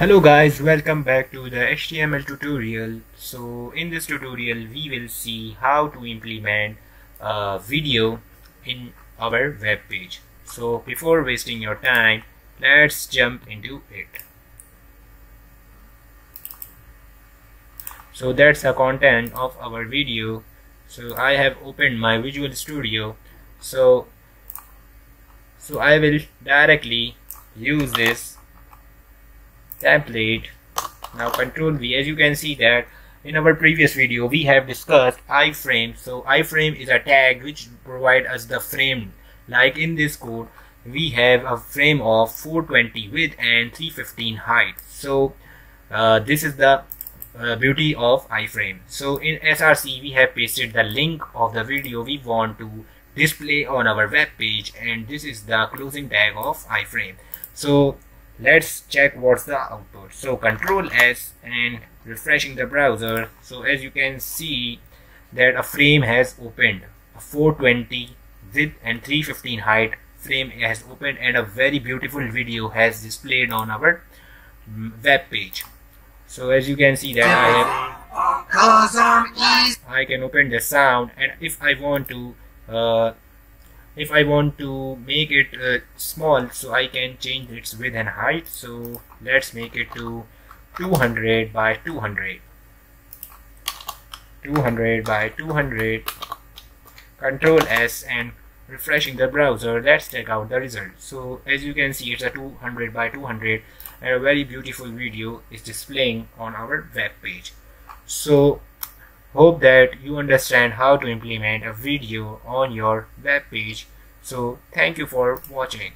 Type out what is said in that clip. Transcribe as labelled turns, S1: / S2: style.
S1: Hello guys, welcome back to the HTML tutorial. So in this tutorial we will see how to implement a video in our web page. So before wasting your time, let's jump into it. So that's the content of our video. So I have opened my Visual Studio. So so I will directly use this template now control V. As you can see that in our previous video we have discussed iframe. So iframe is a tag which provide us the frame. Like in this code we have a frame of 420 width and 315 height. So uh, this is the uh, beauty of iframe. So in src we have pasted the link of the video we want to display on our web page and this is the closing tag of iframe. So let's check what's the output. So control s and refreshing the browser. So as you can see that a frame has opened. A 420 width and 315 height frame has opened and a very beautiful video has displayed on our web page. So as you can see that I have I can open the sound and if I want to uh, if I want to make it uh, small so I can change its width and height. So let's make it to 200 by 200 200 by 200 control S and refreshing the browser. Let's check out the result. So as you can see it's a 200 by 200 and a very beautiful video is displaying on our web page. So Hope that you understand how to implement a video on your web page. So thank you for watching.